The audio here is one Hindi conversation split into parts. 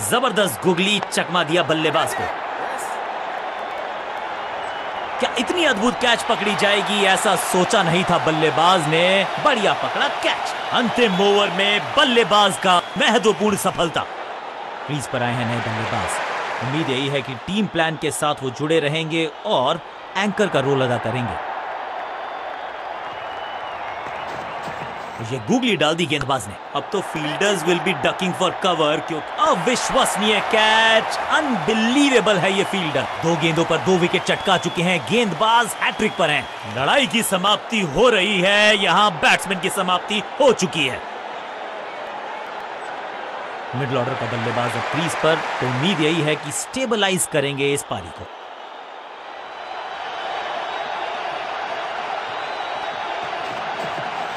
ज़बरदस्त गुगली चकमा दिया बल्लेबाज को। क्या इतनी अद्भुत कैच पकड़ी जाएगी, ऐसा सोचा नहीं था बल्लेबाज ने। बढ़िया पकड़ा कैच अंतिम ओवर में बल्लेबाज का महत्वपूर्ण सफलता। क्रीज पर आए हैं नए बल्लेबाज। उम्मीद यही है कि टीम प्लान के साथ वो जुड़े रहेंगे और एंकर का रोल अदा करेंगे। ये गूगली डाल दी गेंदबाज ने। अब तो fielders will be ducking for cover क्योंकि अविश्वसनीय कैच अनबिलीवेबल है ये फील्डर दो गेंदों पर दो विकेट चटका चुके हैं, गेंदबाज हैट्रिक पर हैं। लड़ाई की समाप्ति हो रही है, यहाँ बैट्समैन की समाप्ति हो चुकी है। मिडल ऑर्डर का बल्लेबाज अब क्रीज पर तो उम्मीद यही है कि स्टेबलाइज करेंगे इस पारी को।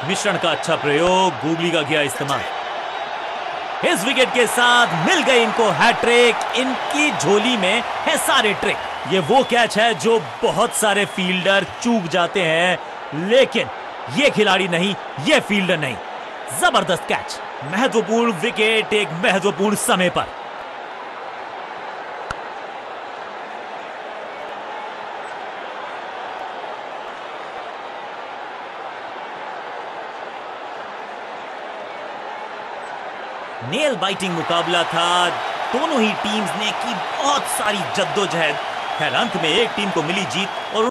मिश्रण का अच्छा प्रयोग गूगली का किया इस्तेमाल। इस विकेट के साथ मिल गई इनको हैट्रिक इनकी झोली में है सारे ट्रिक ये वो कैच है जो बहुत सारे फील्डर चूक जाते हैं। लेकिन ये खिलाड़ी नहीं, ये फील्डर नहीं। ज़बरदस्त कैच महत्वपूर्ण विकेट एक महत्वपूर्ण समय पर। नेल बाइटिंग मुकाबला था। दोनों ही टीम्स ने की बहुत सारी जद्दोजहद। खैर, अंत में एक टीम को मिली जीत और